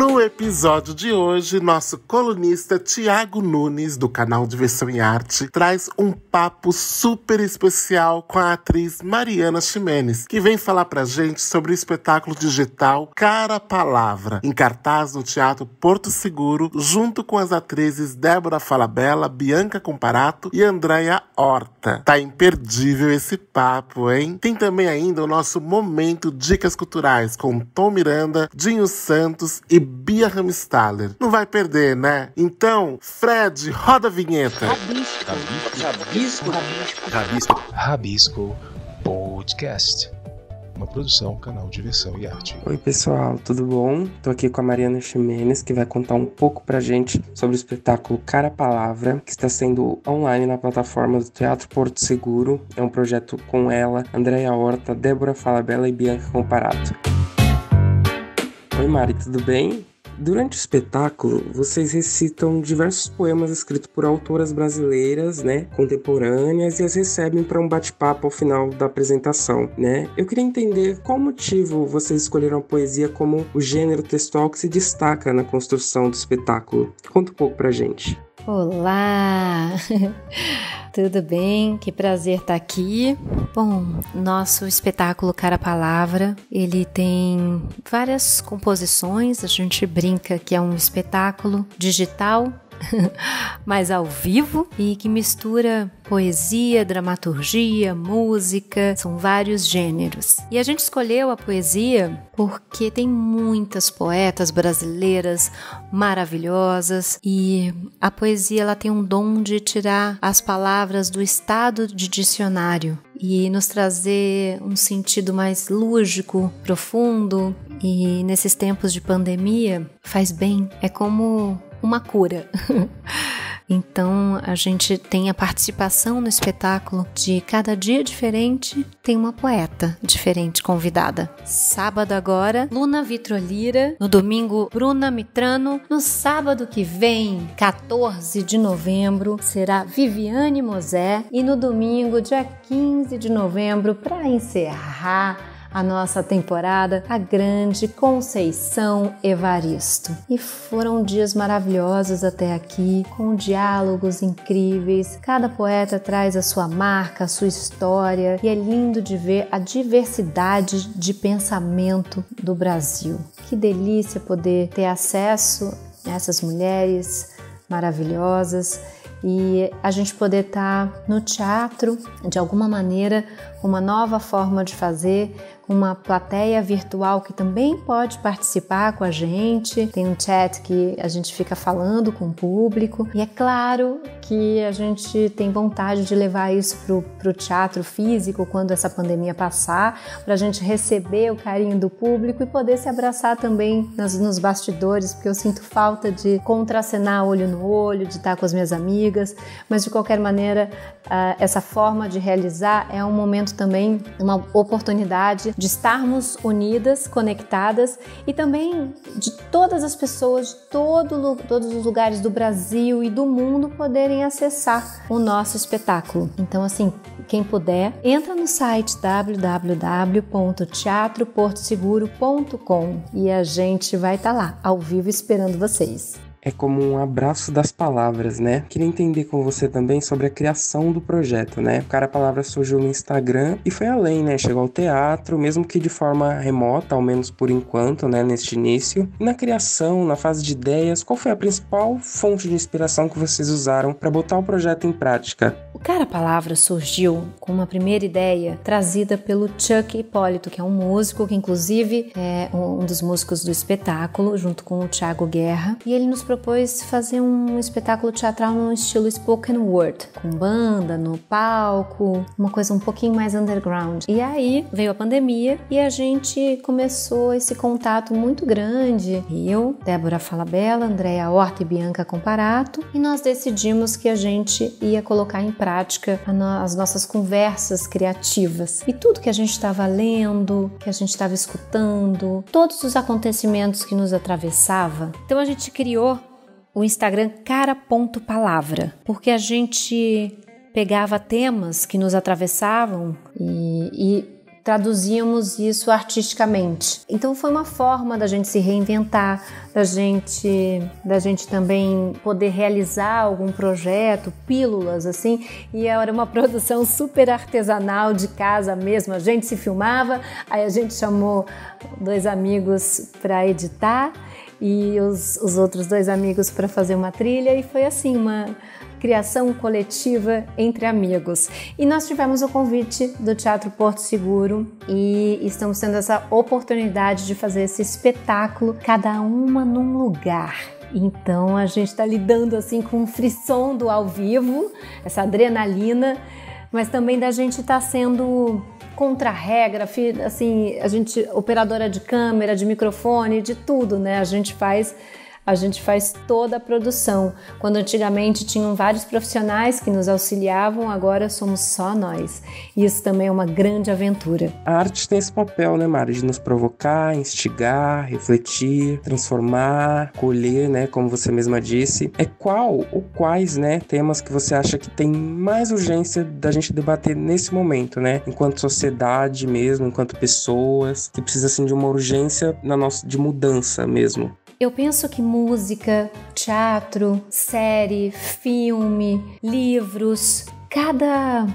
No episódio de hoje, nosso colunista Tiago Nunes, do canal Diversão e Arte, traz um papo super especial com a atriz Mariana Ximenes, que vem falar pra gente sobre o espetáculo digital Cara Palavra, em cartaz no Teatro Porto Seguro, junto com as atrizes Débora Falabella, Bianca Comparato e Andréia Horta. Tá imperdível esse papo, hein? Tem também ainda o nosso momento Dicas Culturais com Tom Miranda, Dinho Santos e Bia Ramstaller. Não vai perder, né? Então, Fred, roda a vinheta. Rabisco. Rabisco. Rabisco. Rabisco. Rabisco Podcast. Uma produção, canal Diversão e Arte. Oi, pessoal, tudo bom? Tô aqui com a Mariana Ximenes, que vai contar um pouco pra gente sobre o espetáculo Cara Palavra, que está sendo online na plataforma do Teatro Porto Seguro. É um projeto com ela, Andréia Horta, Débora Falabella e Bianca Comparato. Oi, Mari, tudo bem? Durante o espetáculo, vocês recitam diversos poemas escritos por autoras brasileiras, né, contemporâneas, e as recebem para um bate-papo ao final da apresentação, né? Eu queria entender qual motivo vocês escolheram a poesia como o gênero textual que se destaca na construção do espetáculo. Conta um pouco pra gente. Olá! Tudo bem? Que prazer estar aqui. Bom, nosso espetáculo Cara Palavra, ele tem várias composições. A gente brinca que é um espetáculo digital mais ao vivo e que mistura poesia, dramaturgia, música, são vários gêneros. E a gente escolheu a poesia porque tem muitas poetas brasileiras maravilhosas e a poesia ela tem um dom de tirar as palavras do estado de dicionário e nos trazer um sentido mais lúdico, profundo e nesses tempos de pandemia faz bem. É como uma cura. Então a gente tem a participação no espetáculo de cada dia diferente, tem uma poeta diferente convidada. Sábado agora, Luna Vitrolira, no domingo, Bruna Mitrano, no sábado que vem, 14 de novembro, será Viviane Mosé e no domingo, dia 15 de novembro, para encerrar a nossa temporada, a grande Conceição Evaristo. E foram dias maravilhosos até aqui, com diálogos incríveis. Cada poeta traz a sua marca, a sua história, e é lindo de ver a diversidade de pensamento do Brasil. Que delícia poder ter acesso a essas mulheres maravilhosas e a gente poder estar tá no teatro de alguma maneira, uma nova forma de fazer, uma plateia virtual que também pode participar com a gente. Tem um chat que a gente fica falando com o público. E é claro que a gente tem vontade de levar isso para o teatro físico quando essa pandemia passar, para a gente receber o carinho do público e poder se abraçar também nos, nos bastidores, porque eu sinto falta de contracenar olho no olho, de estar com as minhas amigas. Mas de qualquer maneira, uh, essa forma de realizar é um momento também, uma oportunidade de estarmos unidas, conectadas e também de todas as pessoas de todo, todos os lugares do Brasil e do mundo poderem acessar o nosso espetáculo. Então, assim, quem puder, entra no site www.teatroportoseguro.com e a gente vai estar tá lá, ao vivo, esperando vocês é como um abraço das palavras, né? Queria entender com você também sobre a criação do projeto, né? O cara a palavra surgiu no Instagram e foi além, né? Chegou ao teatro, mesmo que de forma remota, ao menos por enquanto, né? Neste início. E na criação, na fase de ideias, qual foi a principal fonte de inspiração que vocês usaram para botar o projeto em prática? Cara palavra surgiu com uma primeira ideia trazida pelo Chuck Hipólito, que é um músico que inclusive é um dos músicos do espetáculo, junto com o Thiago Guerra, e ele nos propôs fazer um espetáculo teatral no estilo spoken word, com banda no palco, uma coisa um pouquinho mais underground. E aí veio a pandemia e a gente começou esse contato muito grande. Eu, Débora Falabella, Andréa Horta e Bianca Comparato, e nós decidimos que a gente ia colocar em prática as nossas conversas criativas. E tudo que a gente estava lendo, que a gente estava escutando, todos os acontecimentos que nos atravessava. Então a gente criou o Instagram cara.palavra, porque a gente pegava temas que nos atravessavam e, e traduzíamos isso artisticamente. Então foi uma forma da gente se reinventar, da gente, da gente também poder realizar algum projeto, pílulas assim. E era uma produção super artesanal de casa mesmo. A gente se filmava, aí a gente chamou dois amigos para editar e os, os outros dois amigos para fazer uma trilha e foi assim uma criação coletiva entre amigos. E nós tivemos o convite do Teatro Porto Seguro e estamos tendo essa oportunidade de fazer esse espetáculo, cada uma num lugar. Então a gente está lidando assim com o frisson do ao vivo, essa adrenalina, mas também da gente estar tá sendo contra a regra, assim, a gente operadora de câmera, de microfone, de tudo, né? A gente faz a gente faz toda a produção. Quando antigamente tinham vários profissionais que nos auxiliavam, agora somos só nós. E isso também é uma grande aventura. A arte tem esse papel, né, Mari, de nos provocar, instigar, refletir, transformar, colher, né, como você mesma disse. É qual ou quais, né, temas que você acha que tem mais urgência da gente debater nesse momento, né, enquanto sociedade mesmo, enquanto pessoas, que precisa assim de uma urgência na nossa de mudança mesmo. Eu penso que música, teatro, série, filme, livros, cada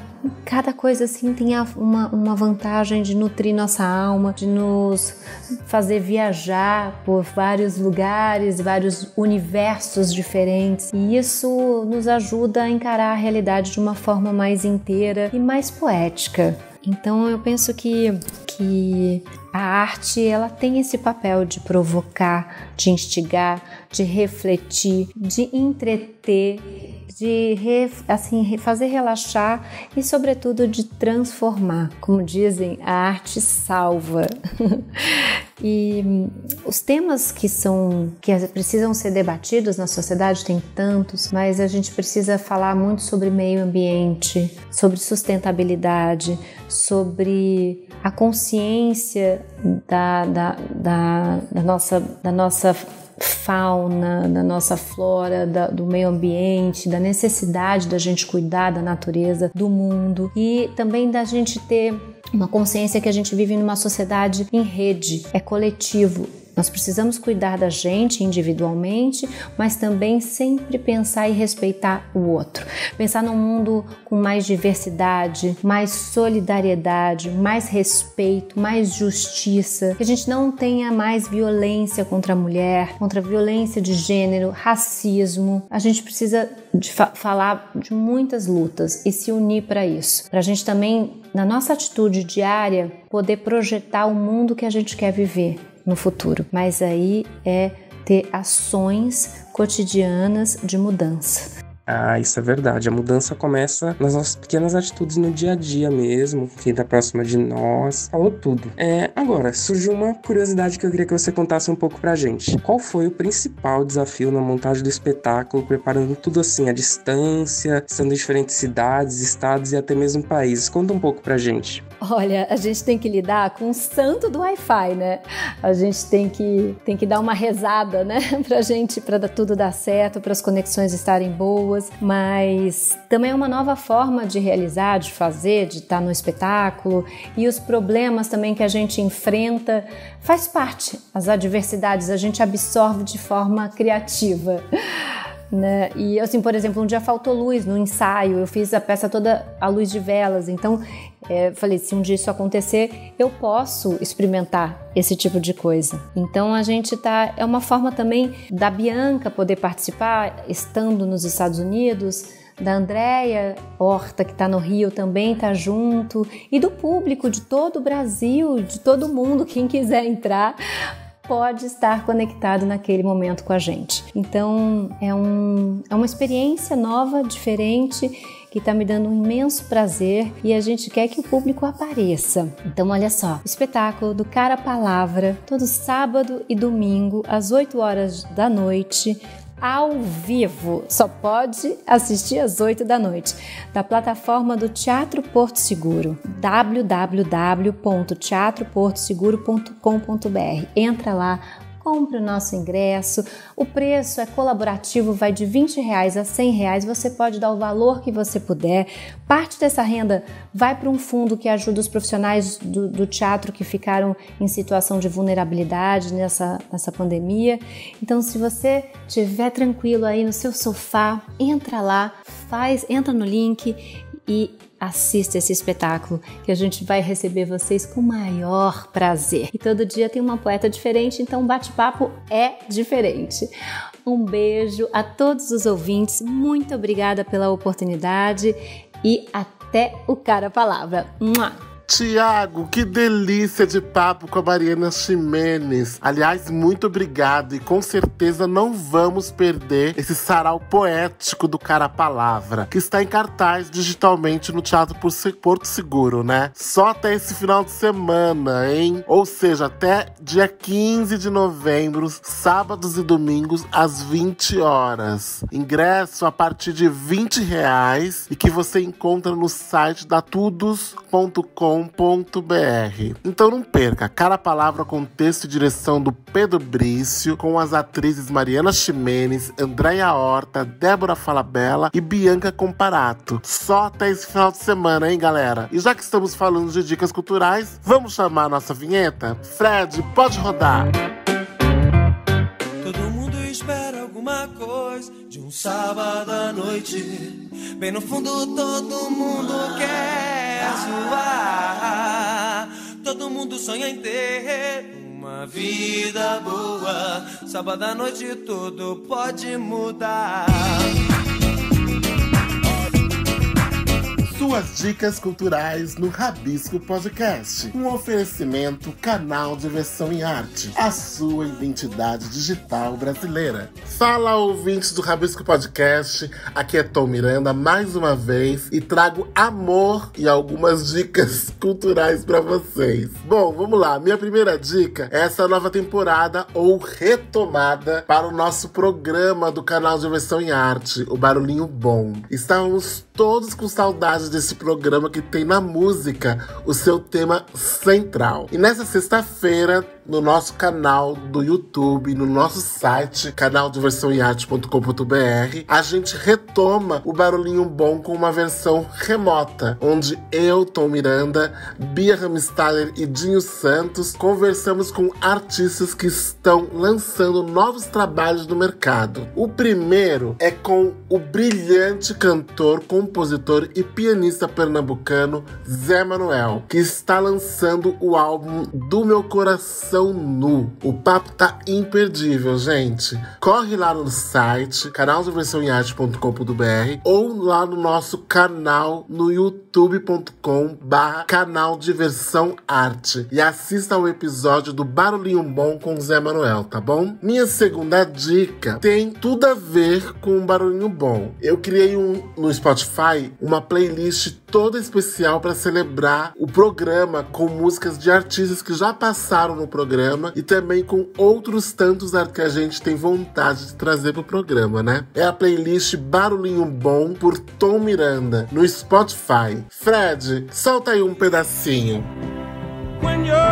cada coisa assim tem uma, uma vantagem de nutrir nossa alma, de nos fazer viajar por vários lugares, vários universos diferentes. E isso nos ajuda a encarar a realidade de uma forma mais inteira e mais poética. Então eu penso que, que a arte ela tem esse papel de provocar, de instigar, de refletir, de entreter, de re, assim fazer relaxar e sobretudo de transformar. Como dizem, a arte salva. e os temas que são que precisam ser debatidos na sociedade tem tantos, mas a gente precisa falar muito sobre meio ambiente, sobre sustentabilidade, sobre a consciência da, da, da, da nossa, da nossa fauna, da nossa flora, da, do meio ambiente, da necessidade da gente cuidar da natureza, do mundo e também da gente ter uma consciência que a gente vive numa sociedade em rede, é coletivo. Nós precisamos cuidar da gente individualmente, mas também sempre pensar e respeitar o outro. Pensar num mundo com mais diversidade, mais solidariedade, mais respeito, mais justiça. Que a gente não tenha mais violência contra a mulher, contra a violência de gênero, racismo. A gente precisa de fa falar de muitas lutas e se unir para isso. Para a gente também, na nossa atitude diária, poder projetar o mundo que a gente quer viver no futuro, mas aí é ter ações cotidianas de mudança. Ah, isso é verdade. A mudança começa nas nossas pequenas atitudes no dia a dia mesmo, quem tá próxima de nós. Falou tudo. É, agora, surgiu uma curiosidade que eu queria que você contasse um pouco pra gente. Qual foi o principal desafio na montagem do espetáculo, preparando tudo assim à distância, estando em diferentes cidades, estados e até mesmo países? Conta um pouco pra gente. Olha, a gente tem que lidar com o santo do Wi-Fi, né? A gente tem que, tem que dar uma rezada, né? Pra gente, pra tudo dar certo, para as conexões estarem boas. Mas também é uma nova forma de realizar, de fazer, de estar no espetáculo. E os problemas também que a gente enfrenta faz parte. As adversidades a gente absorve de forma criativa. Né? E assim, por exemplo, um dia faltou luz no ensaio, eu fiz a peça toda à luz de velas, então é, falei, se um dia isso acontecer, eu posso experimentar esse tipo de coisa. Então a gente tá, é uma forma também da Bianca poder participar, estando nos Estados Unidos, da Andréia Horta, que está no Rio, também está junto, e do público de todo o Brasil, de todo mundo, quem quiser entrar, pode estar conectado naquele momento com a gente. Então é, um, é uma experiência nova, diferente que está me dando um imenso prazer e a gente quer que o público apareça. Então, olha só, espetáculo do Cara Palavra, todo sábado e domingo, às 8 horas da noite, ao vivo. Só pode assistir às 8 da noite, da plataforma do Teatro Porto Seguro, www.teatroportoseguro.com.br. Entra lá, compre o nosso ingresso. O preço é colaborativo, vai de 20 reais a 100 reais. Você pode dar o valor que você puder. Parte dessa renda vai para um fundo que ajuda os profissionais do, do, teatro que ficaram em situação de vulnerabilidade nessa, nessa pandemia. Então, se você estiver tranquilo aí no seu sofá, entra lá, faz, entra no link e assista esse espetáculo que a gente vai receber vocês com maior prazer. E todo dia tem uma poeta diferente, então o bate-papo é diferente. Um beijo a todos os ouvintes, muito obrigada pela oportunidade e até o cara palavra. Mua! Tiago, que delícia de papo com a Mariana Ximenes. Aliás, muito obrigado e com certeza não vamos perder esse sarau poético do Cara Palavra, que está em cartaz digitalmente no Teatro Porto Seguro, né? Só até esse final de semana, hein? Ou seja, até dia 15 de novembro, sábados e domingos, às 20 horas. Ingresso a partir de 20 reais e que você encontra no site da tudos.com então não perca, cara palavra com texto e direção do Pedro Brício, com as atrizes Mariana Ximenes, Andréia Horta, Débora Falabella e Bianca Comparato. Só até esse final de semana, hein, galera? E já que estamos falando de dicas culturais, vamos chamar a nossa vinheta? Fred, pode rodar! Todo mundo espera alguma coisa de um sábado à noite. Bem no fundo, todo mundo quer zoar. Todo mundo sonha em ter uma vida boa. Sábado à noite, tudo pode mudar. Suas dicas culturais no Rabisco Podcast. Um oferecimento canal de versão em arte. A sua identidade digital brasileira. Fala, ouvintes do Rabisco Podcast. Aqui é Tom Miranda mais uma vez e trago amor e algumas dicas culturais para vocês. Bom, vamos lá. Minha primeira dica é essa nova temporada ou retomada para o nosso programa do canal de versão em arte, o Barulhinho Bom. Estávamos todos com saudades desse programa que tem na música o seu tema central. E nessa sexta-feira no nosso canal do YouTube, no nosso site, canaldiversãoearte.com.br, a gente retoma o Barulhinho Bom com uma versão remota, onde eu, Tom Miranda, Bia Ramstaller e Dinho Santos conversamos com artistas que estão lançando novos trabalhos no mercado. O primeiro é com o brilhante cantor, compositor e pianista pernambucano Zé Manuel, que está lançando o álbum Do Meu Coração Coração Nu. O papo tá imperdível, gente. Corre lá no site canaldiversãoearte.com.br ou lá no nosso canal no youtube.com barra canal Diversão Arte e assista ao episódio do Barulhinho Bom com Zé Manuel, tá bom? Minha segunda dica tem tudo a ver com o Barulhinho Bom. Eu criei um, no Spotify uma playlist toda especial para celebrar o programa com músicas de artistas que já passaram no programa programa e também com outros tantos que a gente tem vontade de trazer pro programa, né? É a playlist Barulhinho Bom por Tom Miranda no Spotify. Fred, solta aí um pedacinho. When you're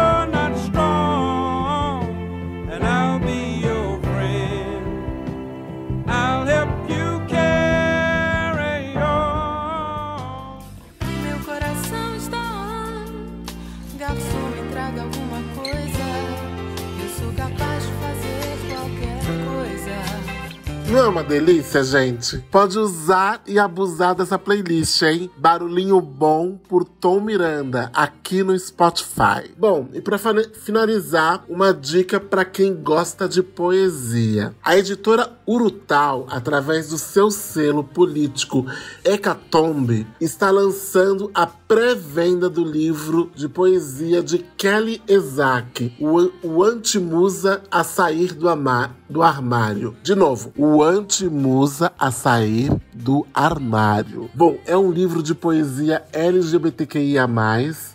Não é uma delícia, gente? Pode usar e abusar dessa playlist, hein? Barulhinho Bom por Tom Miranda, aqui no Spotify. Bom, e para finalizar, uma dica para quem gosta de poesia. A editora Urutau, através do seu selo político Hecatombe, está lançando a pré-venda do livro de poesia de Kelly Isaac, o, o Antimusa a Sair do, do Armário. De novo, o Antimusa a Sair do armário. Bom, é um livro de poesia LGBTQIA+,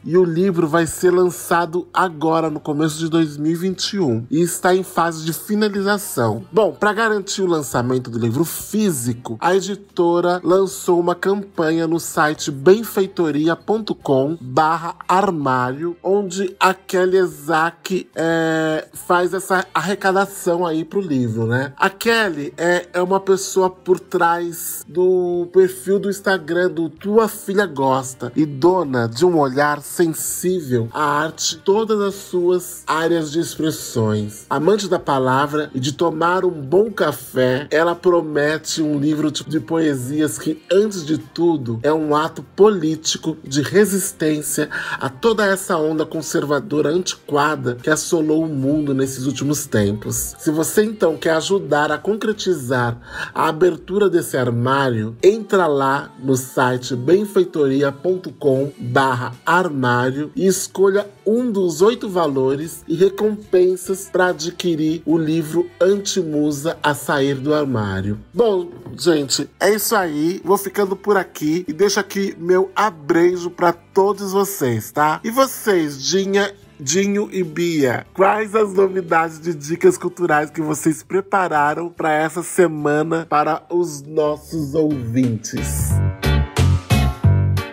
e o livro vai ser lançado agora no começo de 2021 e está em fase de finalização. Bom, para garantir o lançamento do livro físico, a editora lançou uma campanha no site benfeitoria.com/armário, onde a Kelly Isaac é, faz essa arrecadação aí pro livro, né? A Kelly é, é uma pessoa por trás do perfil do Instagram do Tua Filha Gosta e dona de um olhar sensível à arte, todas as suas áreas de expressões. Amante da palavra e de tomar um bom café, ela promete um livro de poesias que, antes de tudo, é um ato político de resistência a toda essa onda conservadora antiquada que assolou o mundo nesses últimos tempos. Se você então quer ajudar a concretizar a abertura desse armário, entra lá no site benfeitoria.com/armário e escolha um dos oito valores e recompensas para adquirir o livro Antimusa a sair do armário. Bom, gente, é isso aí. Vou ficando por aqui e deixo aqui meu abrejo para todos vocês, tá? E vocês, Dinha Dinho e Bia, quais as novidades de dicas culturais que vocês prepararam para essa semana para os nossos ouvintes?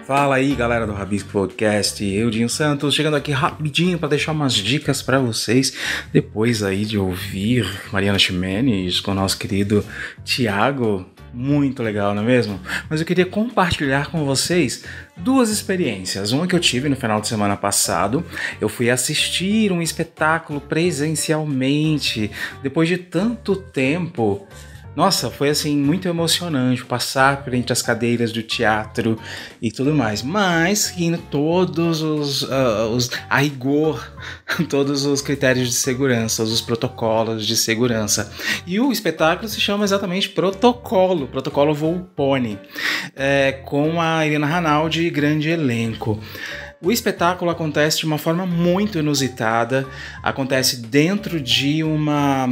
Fala aí, galera do Rabisco Podcast, eu, Dinho Santos, chegando aqui rapidinho para deixar umas dicas para vocês, depois aí de ouvir Mariana Ximenes com o nosso querido Tiago, muito legal, não é mesmo? Mas eu queria compartilhar com vocês duas experiências. Uma que eu tive no final de semana passado, eu fui assistir um espetáculo presencialmente, depois de tanto tempo. Nossa, foi assim muito emocionante passar por entre as cadeiras do teatro e tudo mais, mas seguindo todos os, uh, os a rigor, todos os critérios de segurança, os protocolos de segurança. E o espetáculo se chama exatamente Protocolo, Protocolo Volpone, é, com a Irina Ranaldi e grande elenco. O espetáculo acontece de uma forma muito inusitada, acontece dentro de uma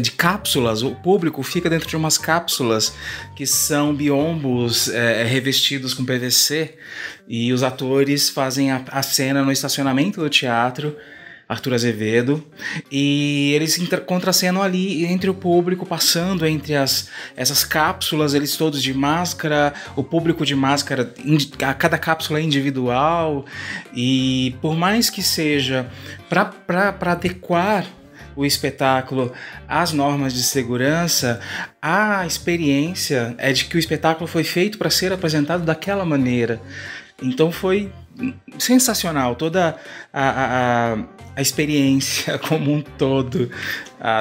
de cápsulas, o público fica dentro de umas cápsulas que são biombos é, revestidos com PVC e os atores fazem a, a cena no estacionamento do teatro. Arthur Azevedo, e eles contracenam ali entre o público, passando entre as, essas cápsulas, eles todos de máscara, o público de máscara, a cada cápsula é individual, e por mais que seja para adequar o espetáculo às normas de segurança, a experiência é de que o espetáculo foi feito para ser apresentado daquela maneira. Então foi sensacional toda a, a, a experiência como um todo,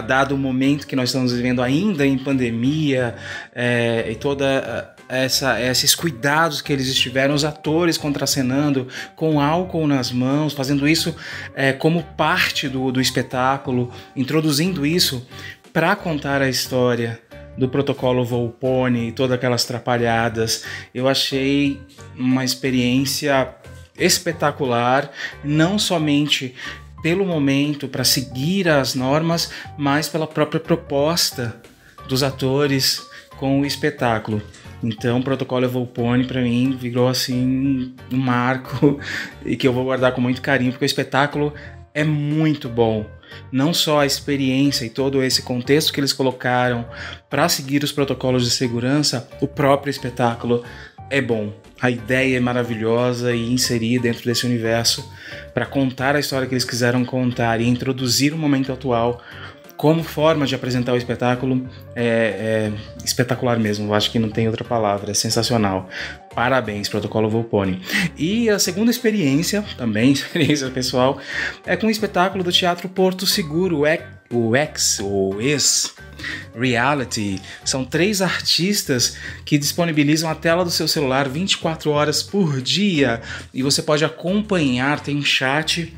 dado o momento que nós estamos vivendo ainda em pandemia é, e toda essa, esses cuidados que eles estiveram, os atores contracenando com álcool nas mãos, fazendo isso é, como parte do, do espetáculo, introduzindo isso para contar a história do protocolo Volpone e todas aquelas trapalhadas. Eu achei uma experiência espetacular, não somente pelo momento para seguir as normas, mas pela própria proposta dos atores com o espetáculo. Então, o protocolo Evolpone para mim virou assim um marco e que eu vou guardar com muito carinho, porque o espetáculo é muito bom. Não só a experiência e todo esse contexto que eles colocaram para seguir os protocolos de segurança, o próprio espetáculo é bom. A ideia é maravilhosa e inserir dentro desse universo para contar a história que eles quiseram contar e introduzir o momento atual como forma de apresentar o espetáculo é, é, espetacular mesmo. Eu acho que não tem outra palavra. É sensacional. Parabéns, Protocolo Volpone. E a segunda experiência, também experiência pessoal, é com o espetáculo do Teatro Porto Seguro, o X, o Ex Reality. São três artistas que disponibilizam a tela do seu celular 24 horas por dia e você pode acompanhar, tem um chat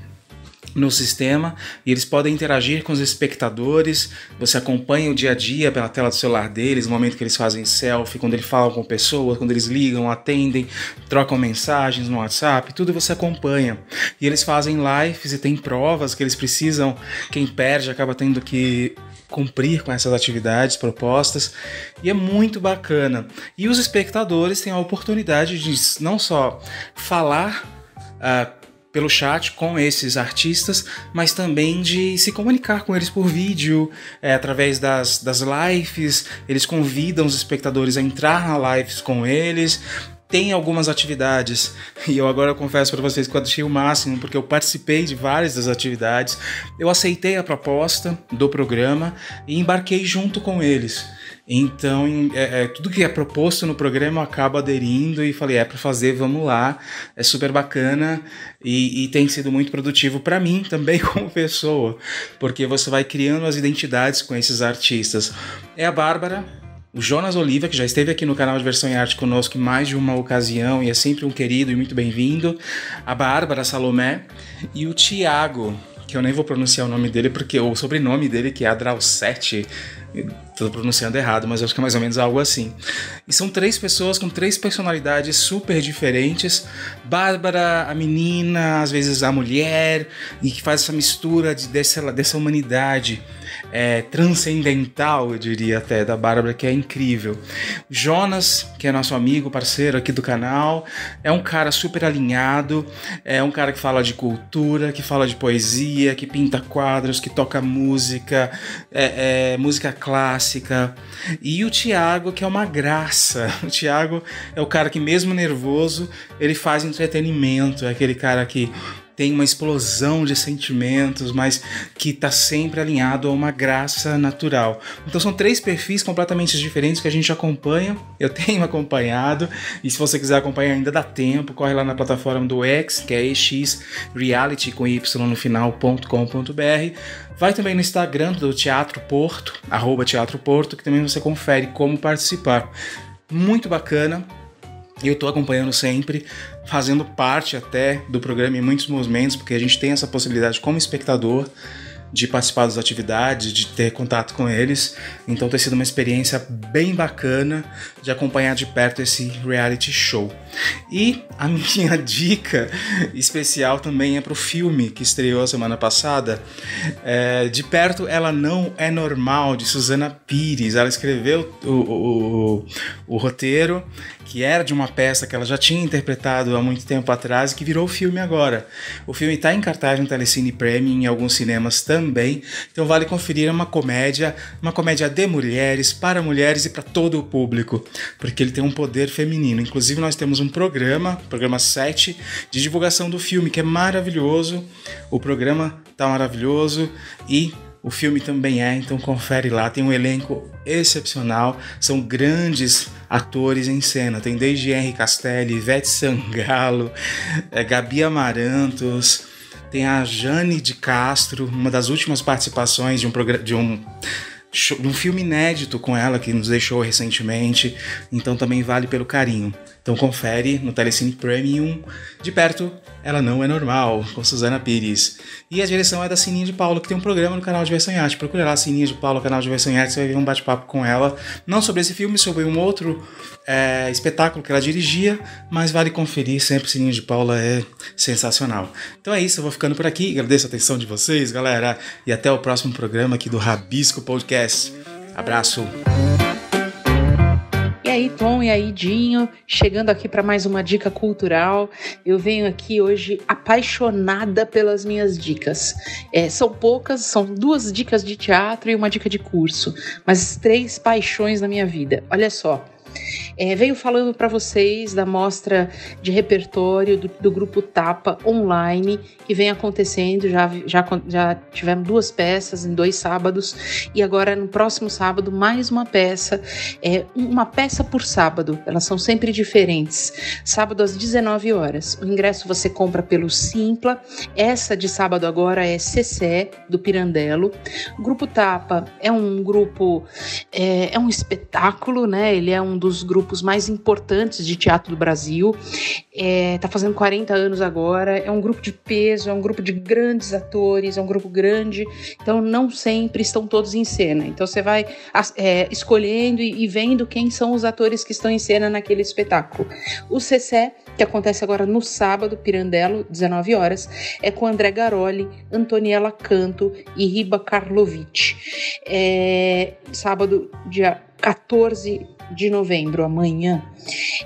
no sistema e eles podem interagir com os espectadores. Você acompanha o dia a dia pela tela do celular deles, no momento que eles fazem selfie, quando eles falam com pessoas, quando eles ligam, atendem, trocam mensagens no WhatsApp, tudo você acompanha. E eles fazem lives e tem provas que eles precisam. Quem perde acaba tendo que cumprir com essas atividades propostas e é muito bacana. E os espectadores têm a oportunidade de não só falar uh, pelo chat com esses artistas, mas também de se comunicar com eles por vídeo, é, através das, das lives. Eles convidam os espectadores a entrar na lives com eles tem algumas atividades e eu agora confesso para vocês que eu achei o máximo porque eu participei de várias das atividades. Eu aceitei a proposta do programa e embarquei junto com eles. Então, é, é, tudo que é proposto no programa eu acabo aderindo e falei, é para fazer, vamos lá. É super bacana e, e tem sido muito produtivo para mim também como pessoa, porque você vai criando as identidades com esses artistas. É a Bárbara, o Jonas Oliva, que já esteve aqui no canal de Versão em Arte conosco em mais de uma ocasião e é sempre um querido e muito bem-vindo, a Bárbara Salomé e o Tiago, que eu nem vou pronunciar o nome dele porque o sobrenome dele que é Adralsete, Estou pronunciando errado, mas acho que é mais ou menos algo assim. E são três pessoas com três personalidades super diferentes. Bárbara, a menina, às vezes a mulher, e que faz essa mistura de, dessa, dessa humanidade é, transcendental, eu diria até, da Bárbara, que é incrível. Jonas, que é nosso amigo, parceiro aqui do canal, é um cara super alinhado, é um cara que fala de cultura, que fala de poesia, que pinta quadros, que toca música, é, é, música clássica. E o Thiago, que é uma graça. O Thiago é o cara que, mesmo nervoso, ele faz entretenimento, é aquele cara que tem uma explosão de sentimentos, mas que está sempre alinhado a uma graça natural. Então são três perfis completamente diferentes que a gente acompanha. Eu tenho acompanhado e se você quiser acompanhar ainda dá tempo, corre lá na plataforma do X, que é EX Reality com y no final.com.br. Vai também no Instagram do Teatro Porto, arroba Teatro Porto, que também você confere como participar. Muito bacana. Eu estou acompanhando sempre, fazendo parte até do programa em muitos momentos, porque a gente tem essa possibilidade como espectador de participar das atividades, de ter contato com eles. Então tem sido uma experiência bem bacana de acompanhar de perto esse reality show. E a minha dica especial também é para o filme que estreou a semana passada. É, de perto, ela não é normal, de Susana Pires. Ela escreveu o, o, o, o roteiro que era de uma peça que ela já tinha interpretado há muito tempo atrás e que virou filme agora. O filme está em cartaz no Telecine Premium em alguns cinemas também, então vale conferir é uma comédia, uma comédia de mulheres, para mulheres e para todo o público, porque ele tem um poder feminino. Inclusive nós temos um programa, programa 7, de divulgação do filme, que é maravilhoso. O programa tá maravilhoso e o filme também é, então confere lá. Tem um elenco excepcional, são grandes atores em cena. Tem desde Henry Castelli, Ivete Sangalo, é, Gabi Amarantos, tem a Jane de Castro, uma das últimas participações de um, de um, um filme inédito com ela que nos deixou recentemente. Então também vale pelo carinho. Então confere no Telecine Premium. De perto, ela não é normal, com Suzana Pires. E a direção é da Sininha de Paulo, que tem um programa no canal de Versão em Arte. Procura lá Sininha de Paulo, canal de Versão em Arte, você vai ver um bate-papo com ela. Não sobre esse filme, sobre um outro é, espetáculo que ela dirigia, mas vale conferir, sempre Sininha de Paula é sensacional. Então é isso, eu vou ficando por aqui. Agradeço a atenção de vocês, galera, e até o próximo programa aqui do Rabisco Podcast. Abraço! aí, Tom, e aí, Dinho, chegando aqui para mais uma dica cultural. Eu venho aqui hoje apaixonada pelas minhas dicas. É, são poucas, são duas dicas de teatro e uma dica de curso, mas três paixões na minha vida. Olha só. É, venho falando para vocês da mostra de repertório do, do, grupo Tapa online que vem acontecendo. Já, já, já tivemos duas peças em dois sábados e agora no próximo sábado mais uma peça. É, uma peça por sábado, elas são sempre diferentes. Sábado às 19 horas. O ingresso você compra pelo Simpla. Essa de sábado agora é CC do Pirandello. O grupo Tapa é um grupo, é, é um espetáculo, né? Ele é um dos grupos mais importantes de teatro do Brasil. É, tá fazendo 40 anos agora. É um grupo de peso, é um grupo de grandes atores, é um grupo grande. Então, não sempre estão todos em cena. Então, você vai é, escolhendo e, e vendo quem são os atores que estão em cena naquele espetáculo. O CC que acontece agora no sábado, Pirandello, 19 horas, é com André Garoli, Antoniela Canto e Riba Karlovic. É, sábado, dia 14 de novembro, amanhã.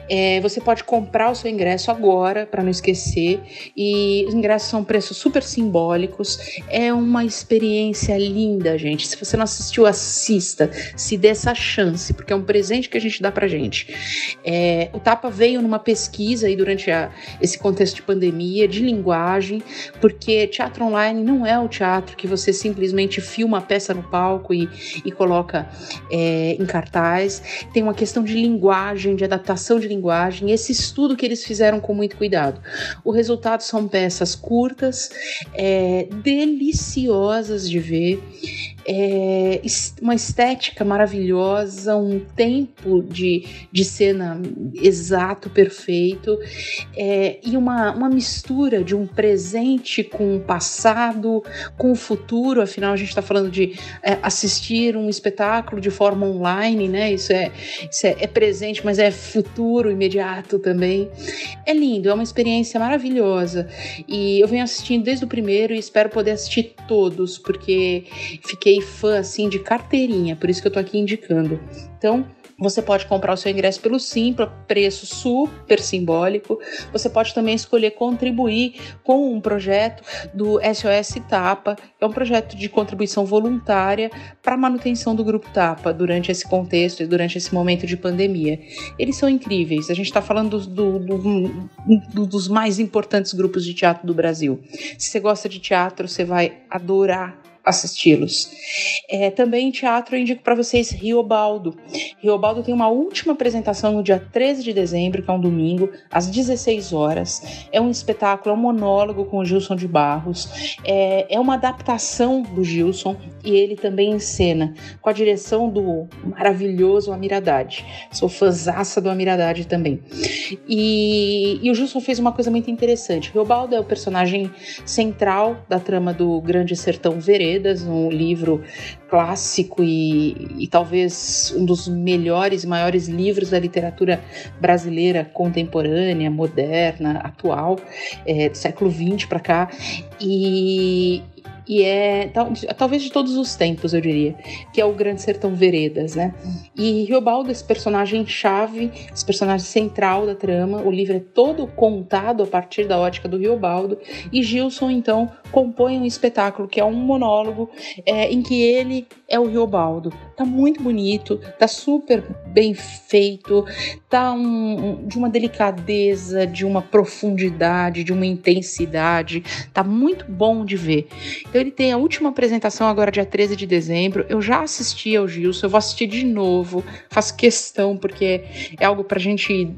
É, você pode comprar o seu ingresso agora, para não esquecer, e os ingressos são preços super simbólicos. É uma experiência linda, gente. Se você não assistiu, assista, se dê essa chance, porque é um presente que a gente dá pra gente. É, o Tapa veio numa pesquisa aí durante a, esse contexto de pandemia, de linguagem, porque teatro online não é o teatro que você simplesmente filma a peça no palco e, e coloca é, em cartaz. Tem uma questão de linguagem, de adaptação de linguagem, esse estudo que eles fizeram com muito cuidado. O resultado são peças curtas, é, deliciosas de ver é, uma estética maravilhosa, um tempo de, de cena exato, perfeito, é, e uma, uma mistura de um presente com o passado, com o futuro, afinal a gente está falando de é, assistir um espetáculo de forma online, né? Isso, é, isso é, é presente, mas é futuro imediato também. É lindo, é uma experiência maravilhosa. E eu venho assistindo desde o primeiro e espero poder assistir todos, porque fiquei fã assim de carteirinha, por isso que eu tô aqui indicando. Então, você pode comprar o seu ingresso pelo Simpla, preço super simbólico. Você pode também escolher contribuir com um projeto do SOS Tapa, é um projeto de contribuição voluntária para a manutenção do Grupo Tapa durante esse contexto e durante esse momento de pandemia. Eles são incríveis. A gente está falando do, do, do, dos mais importantes grupos de teatro do Brasil. Se você gosta de teatro, você vai adorar assisti-los. É, também teatro eu indico para vocês Riobaldo. Riobaldo tem uma última apresentação no dia 13 de dezembro, que é um domingo, às 16 horas. É um espetáculo, é um monólogo com o Gilson de Barros. É, é uma adaptação do Gilson e ele também encena com a direção do maravilhoso Amiradade. Sou fãzaça do Amiradade também. E, e o Gilson fez uma coisa muito interessante. Riobaldo é o personagem central da trama do Grande Sertão Veredas um livro clássico e, e, talvez um dos melhores e maiores livros da literatura brasileira contemporânea, moderna, atual, é, do século XX para cá. E, e é tal, talvez de todos os tempos, eu diria, que é o Grande Sertão Veredas, né? E Riobaldo, esse personagem chave, esse personagem central da trama, o livro é todo contado a partir da ótica do Riobaldo, e Gilson, então, compõe um espetáculo que é um monólogo é, em que ele é o Riobaldo. Tá muito bonito, tá super bem feito, tá um, de uma delicadeza, de uma profundidade, de uma intensidade, tá muito bom de ver. Então ele tem a última apresentação agora dia 13 de dezembro. Eu já assisti ao Gilson, eu vou assistir de novo, faço questão porque é algo pra gente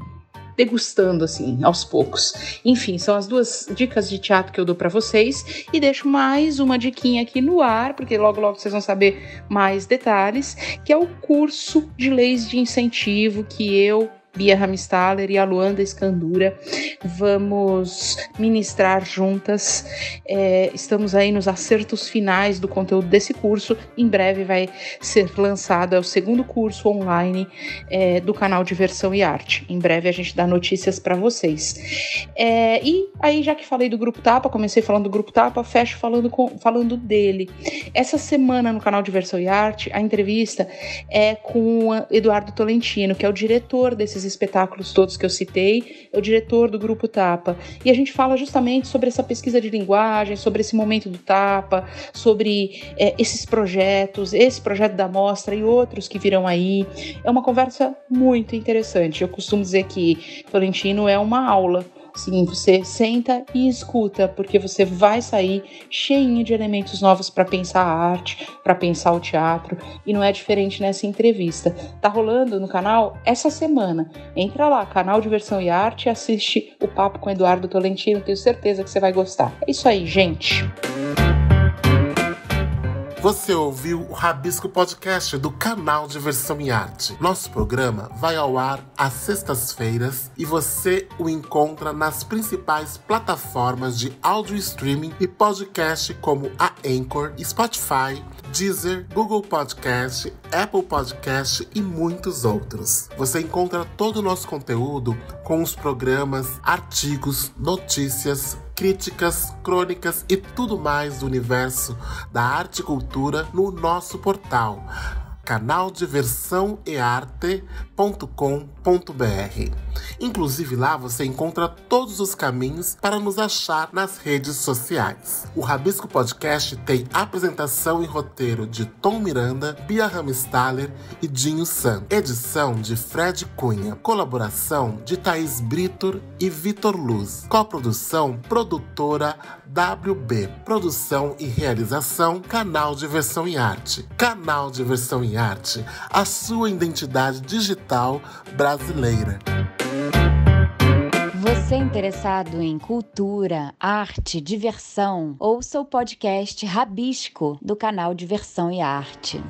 degustando assim, aos poucos. Enfim, são as duas dicas de teatro que eu dou para vocês e deixo mais uma diquinha aqui no ar, porque logo logo vocês vão saber mais detalhes, que é o curso de leis de incentivo que eu Bia Ramstaller e a Luanda Escandura. Vamos ministrar juntas. É, estamos aí nos acertos finais do conteúdo desse curso. Em breve vai ser lançado é o segundo curso online é, do canal Diversão e Arte. Em breve a gente dá notícias para vocês. É, e aí, já que falei do Grupo Tapa, comecei falando do Grupo Tapa, fecho falando, com, falando dele. Essa semana no canal Diversão e Arte, a entrevista é com Eduardo Tolentino, que é o diretor desses espetáculos todos que eu citei, é o diretor do Grupo Tapa. E a gente fala justamente sobre essa pesquisa de linguagem, sobre esse momento do Tapa, sobre é, esses projetos, esse projeto da mostra e outros que virão aí. É uma conversa muito interessante. Eu costumo dizer que Florentino é uma aula Sim, você senta e escuta, porque você vai sair cheinho de elementos novos para pensar a arte, para pensar o teatro, e não é diferente nessa entrevista. Tá rolando no canal essa semana. Entra lá, canal Diversão e Arte, assiste o papo com Eduardo Tolentino, tenho certeza que você vai gostar. É isso aí, gente. Você ouviu o Rabisco Podcast do canal Diversão e Arte. Nosso programa vai ao ar às sextas-feiras e você o encontra nas principais plataformas de áudio streaming e podcast como a Anchor, Spotify, Deezer, Google Podcast, Apple Podcast e muitos outros. Você encontra todo o nosso conteúdo com os programas, artigos, notícias, críticas, crônicas e tudo mais do universo da arte e cultura no nosso portal canaldiversãoearte.com.br. Inclusive lá você encontra todos os caminhos para nos achar nas redes sociais. O Rabisco Podcast tem apresentação e roteiro de Tom Miranda, Bia Ramstaller e Dinho San. Edição de Fred Cunha. Colaboração de Thaís Britor e Vitor Luz. Coprodução produtora WB. Produção e realização Canal Diversão e Arte. Canal Diversão e Arte, a sua identidade digital brasileira. Você é interessado em cultura, arte, diversão? Ouça o podcast Rabisco do canal Diversão e Arte.